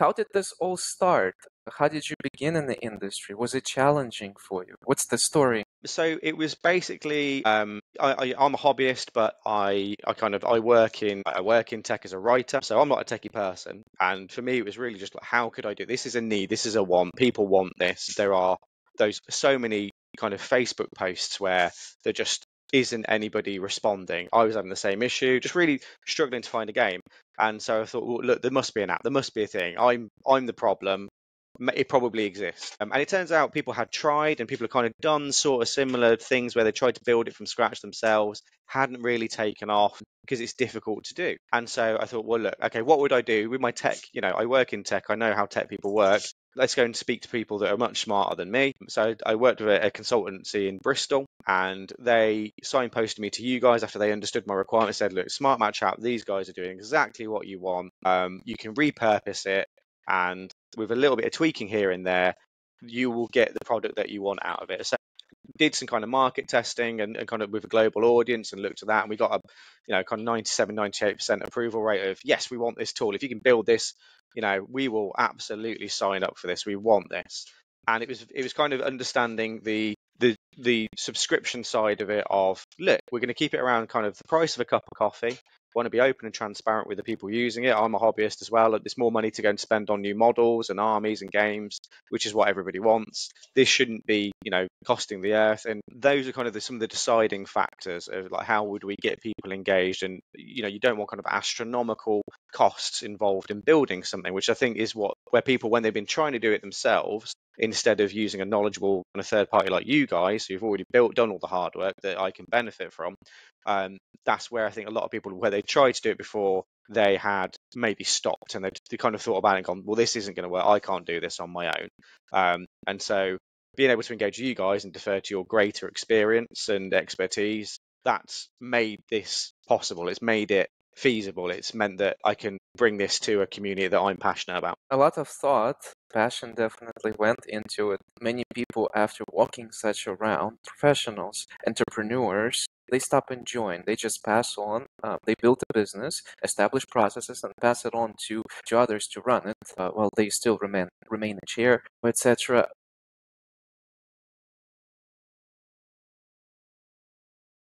how did this all start? How did you begin in the industry? Was it challenging for you? What's the story? So it was basically um, I, am a hobbyist, but I, I kind of I work in I work in tech as a writer. So I'm not a techie person, and for me it was really just like how could I do this? Is a need. This is a want. People want this. There are those so many kind of Facebook posts where they're just isn't anybody responding. I was having the same issue, just really struggling to find a game. And so I thought, well, look, there must be an app. There must be a thing. I'm I'm the problem it probably exists. Um, and it turns out people had tried and people have kind of done sort of similar things where they tried to build it from scratch themselves, hadn't really taken off because it's difficult to do. And so I thought, well, look, okay, what would I do with my tech? You know, I work in tech, I know how tech people work. Let's go and speak to people that are much smarter than me. So I worked with a, a consultancy in Bristol and they signposted me to you guys after they understood my requirements. Said, look, Smart Match app, these guys are doing exactly what you want. Um, you can repurpose it and with a little bit of tweaking here and there, you will get the product that you want out of it. So did some kind of market testing and, and, kind of with a global audience and looked at that and we got a you know kind of 97 98% approval rate of yes we want this tool if you can build this you know we will absolutely sign up for this. We want this. And it was it was kind of understanding the the the subscription side of it of look we're going to keep it around kind of the price of a cup of coffee want to be open and transparent with the people using it. I'm a hobbyist as well. There's more money to go and spend on new models and armies and games, which is what everybody wants. This shouldn't be, you know, costing the earth. And those are kind of the, some of the deciding factors of like how would we get people engaged. And you know, you don't want kind of astronomical costs involved in building something, which I think is what where people when they've been trying to do it themselves instead of using a knowledgeable and a third party like you guys who've already built done all the hard work that I can benefit from um, that's where I think a lot of people, where they tried to do it before, they had maybe stopped and they, kind of thought about it and gone, well, this isn't going to work. I can't do this on my own. Um, and so being able to engage you guys and defer to your greater experience and expertise, that's made this possible. It's made it feasible. It's meant that I can bring this to a community that I'm passionate about. A lot of thought, passion definitely went into it. Many people, after walking such around, professionals, entrepreneurs, they stop and join. They just pass on. Uh, they build a business, establish processes, and pass it on to, to others to run it uh, while they still remain remain a chair, etc.